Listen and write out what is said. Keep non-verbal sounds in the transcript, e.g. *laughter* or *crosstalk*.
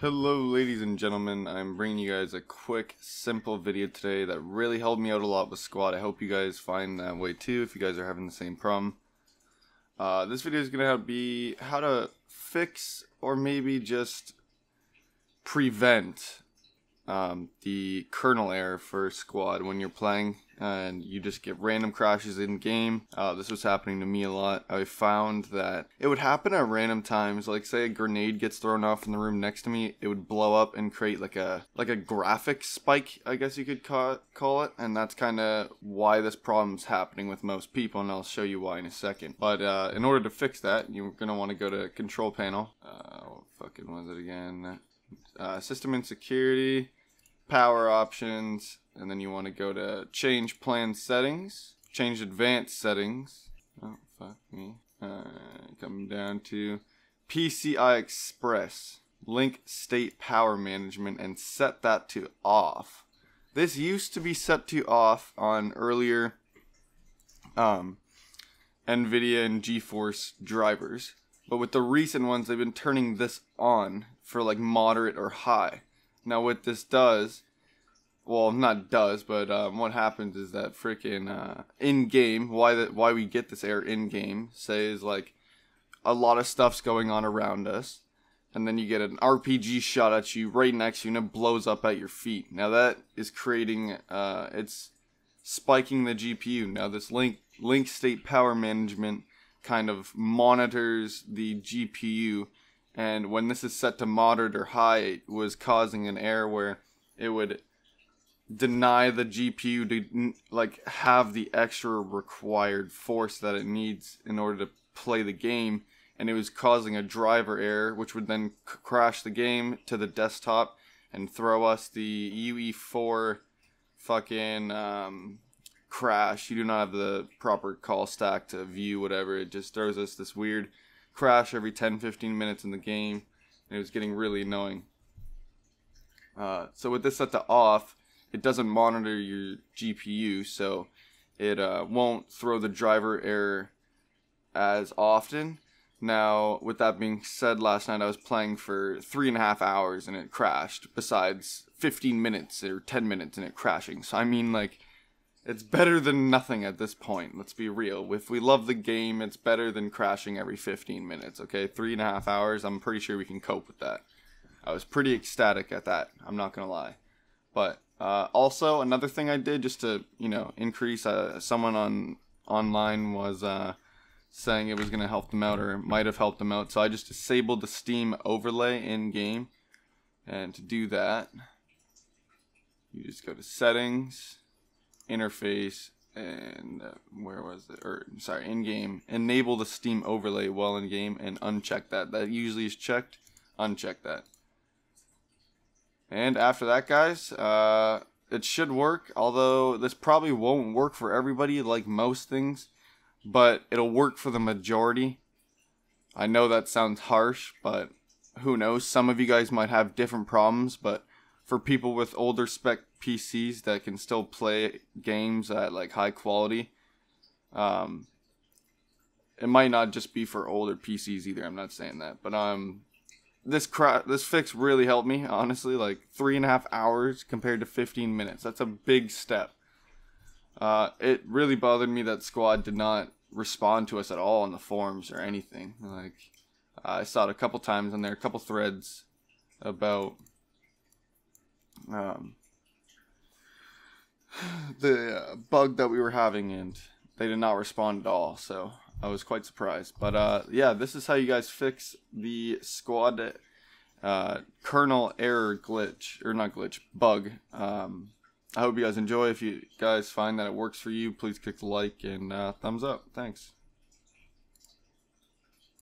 Hello ladies and gentlemen, I'm bringing you guys a quick, simple video today that really helped me out a lot with squad. I hope you guys find that way too if you guys are having the same problem. Uh, this video is going to be how to fix or maybe just prevent um, the kernel error for squad when you're playing and you just get random crashes in game. Uh, this was happening to me a lot. I found that it would happen at random times. Like say a grenade gets thrown off in the room next to me, it would blow up and create like a like a graphic spike, I guess you could call it, call it. And that's kind of why this problem's happening with most people, and I'll show you why in a second. But uh, in order to fix that, you're gonna want to go to Control Panel. Uh, what fucking was it again? Uh, system and Security power options, and then you want to go to change plan settings, change advanced settings. Oh, fuck me. Uh, coming down to PCI Express, link state power management, and set that to off. This used to be set to off on earlier um, NVIDIA and GeForce drivers. But with the recent ones, they've been turning this on for like moderate or high. Now, what this does, well, not does, but um, what happens is that freaking uh, in game, why that why we get this error in game, say is like a lot of stuff's going on around us, and then you get an RPG shot at you right next to you, and it blows up at your feet. Now that is creating, uh, it's spiking the GPU. Now this link link state power management kind of monitors the GPU and when this is set to moderate or high it was causing an error where it would deny the GPU to like have the extra required force that it needs in order to play the game and it was causing a driver error which would then crash the game to the desktop and throw us the UE4 fucking um, crash. You do not have the proper call stack to view whatever. It just throws us this weird crash every 10 15 minutes in the game and it was getting really annoying uh, so with this set to off it doesn't monitor your GPU so it uh, won't throw the driver error as often now with that being said last night I was playing for three and a half hours and it crashed besides 15 minutes or 10 minutes and it crashing so I mean like it's better than nothing at this point. Let's be real. If we love the game, it's better than crashing every 15 minutes. Okay, three and a half hours. I'm pretty sure we can cope with that. I was pretty ecstatic at that. I'm not gonna lie. But uh, also another thing I did just to you know increase. Uh, someone on online was uh, saying it was gonna help them out or might have helped them out. So I just disabled the Steam overlay in game. And to do that, you just go to settings interface and uh, where was it or sorry in game enable the steam overlay while in game and uncheck that that usually is checked uncheck that and after that guys uh, it should work although this probably won't work for everybody like most things but it'll work for the majority I know that sounds harsh but who knows some of you guys might have different problems but for people with older spec PCs that can still play games at like high quality. Um, it might not just be for older PCs either. I'm not saying that, but um, this this fix really helped me honestly. Like three and a half hours compared to 15 minutes. That's a big step. Uh, it really bothered me that Squad did not respond to us at all on the forums or anything. Like I saw it a couple times on there, a couple threads about um, *sighs* the uh, bug that we were having, and they did not respond at all. So I was quite surprised. But uh, yeah, this is how you guys fix the squad uh, kernel error glitch or not glitch bug. Um, I hope you guys enjoy. If you guys find that it works for you, please click the like and uh, thumbs up. Thanks.